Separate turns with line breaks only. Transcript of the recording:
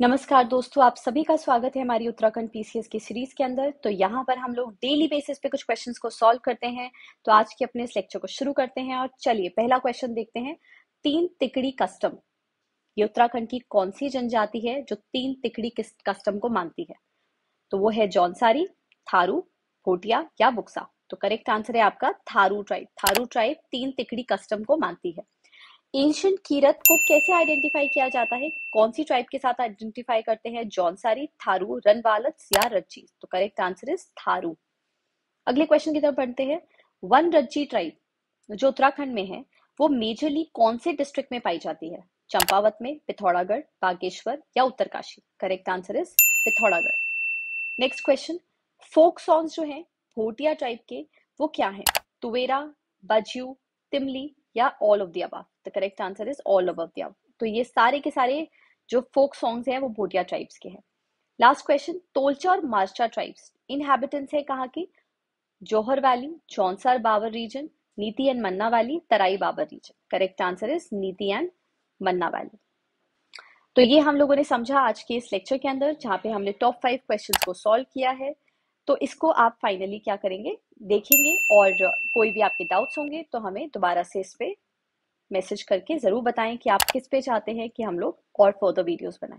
नमस्कार दोस्तों, आप सभी का स्वागत है हमारी उत्तराखंड पीसीएस की सीरीज़ के अंदर। तो यहाँ पर हम लोग डेली बेसिस पे कुछ क्वेश्चंस को सॉल्व करते हैं। तो आज के अपने इस लेक्चर को शुरू करते हैं और चलिए पहला क्वेश्चन देखते हैं। तीन तिकड़ी कस्टम ये उत्तराखंड की कौन सी जनजाति है जो तीन तिकड़ी कस्टम को मानती है? तो वो है जौनसारी, थारू, भोटिया या बुक्सा। तो करेक्ट आंसर है आपका थारू ट्राइब थारू ट्राइब तीन तिकड़ी कस्टम को मानती है। एंशियंट कीरत को कैसे आइडेंटिफाई किया जाता है? कौन सी ट्राइब के साथ आइडेंटिफाई करते हैं? जॉनसारी थारू रनवालत या रज्जी। तो करेक्ट आंसर इज़ थारू। अगले क्वेश्चन की तरफ़ बढ़ते हैं। वन रज्जी ट्राइब जो उत्तराखंड में है, वो मेजरली कौन से डिस्ट्रिक्ट में पाई जाती है? चंपावत में, पिथौरागढ़, बागेश्वर या Uttarkashi? Correct answer is Pithoragarh. Next question folk songs जो है, भोटिया ट्राइब के, वो क्या है? तुवेरा, बज्यू, तिमली या all of the above the correct answer is all of the तो ये सारे के सारे जो फोक सॉन्ग्स हैं, वो भोटिया ट्राइब्स के हैं। लास्ट क्वेश्चन तोलचा और मार्चा ट्राइब्स इनहेबिटेंट्स है कहाँ की? Johar valley Jaunsar Babar region Niti and Manna valley, Terai Babar region correct answer is Niti and Manna valley. तो ये हम लोगों ने समझा आज के इस लेक्चर के अंदर, जहाँ पे हमने टॉप फाइव क्वेश्चन को सॉल्व किया है। तो इसको आप फाइनली क्या करेंगे? देखेंगे और कोई भी आपके डाउट्स होंगे तो हमें दोबारा से इस पर मैसेज करके ज़रूर बताएँ कि आप किस पे चाहते हैं कि हम लोग और फर्दर वीडियोस बनाएँ।